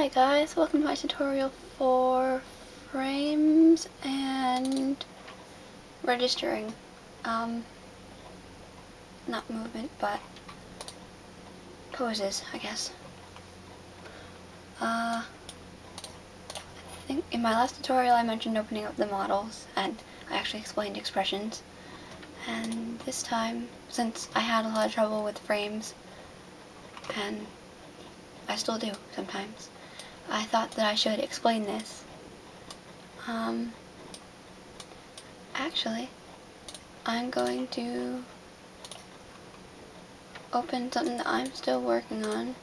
Hi guys, welcome to my tutorial for frames and registering. Um, not movement, but poses, I guess. Uh, I think in my last tutorial I mentioned opening up the models and I actually explained expressions. And this time, since I had a lot of trouble with frames and I still do sometimes. I thought that I should explain this. Um, actually, I'm going to open something that I'm still working on.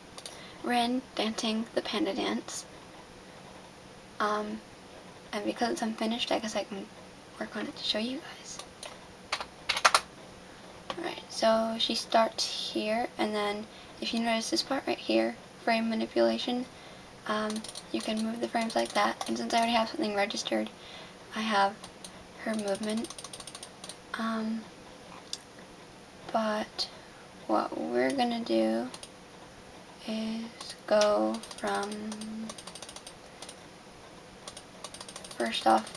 Ren dancing the panda dance. Um, and because it's unfinished, I guess I can work on it to show you guys. Alright, so she starts here, and then if you notice this part right here, frame manipulation, um, you can move the frames like that. And since I already have something registered, I have her movement. Um, but what we're going to do is go from, first off,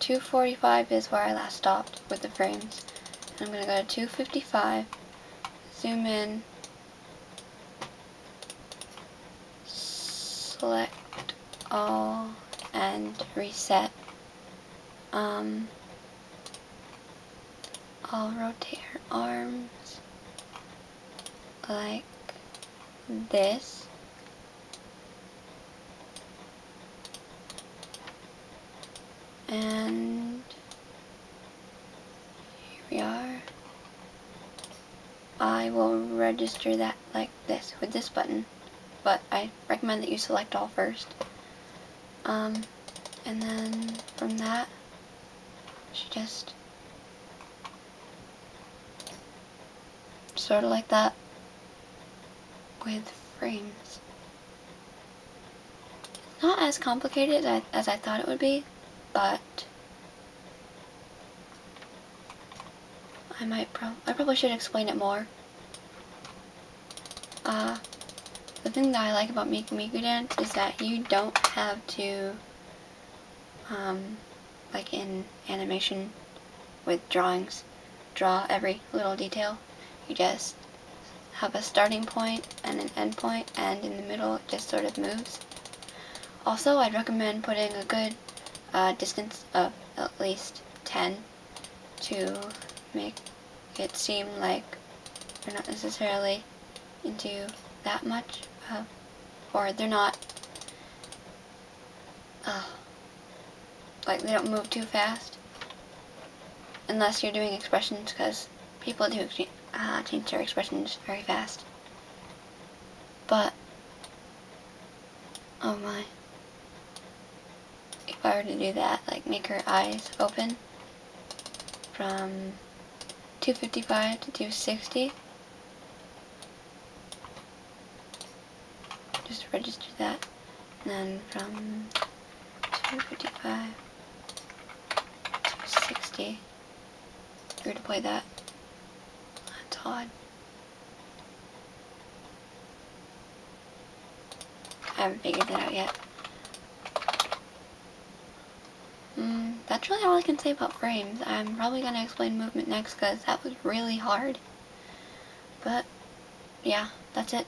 245 is where I last stopped with the frames. and I'm going to go to 255, zoom in, select all and reset. Um, I'll rotate her arms like this. And here we are. I will register that like this with this button but I recommend that you select all first. Um, and then from that, she just sort of like that with frames. Not as complicated as, I thought it would be, but I might pro I probably should explain it more. Uh, the thing that I like about Miku Miku Dance is that you don't have to, um, like in animation with drawings, draw every little detail. You just have a starting point and an end point, and in the middle it just sort of moves. Also, I'd recommend putting a good uh, distance of at least 10 to make it seem like you're not necessarily into that much uh, or they're not, uh, like they don't move too fast, unless you're doing expressions, because people do uh, change their expressions very fast. But, oh my, if I were to do that, like make her eyes open from 255 to 260, just register that. And then from 255 to 60, You're to play that. That's odd. I haven't figured that out yet. Mm, that's really all I can say about frames. I'm probably going to explain movement next because that was really hard. But, yeah, that's it.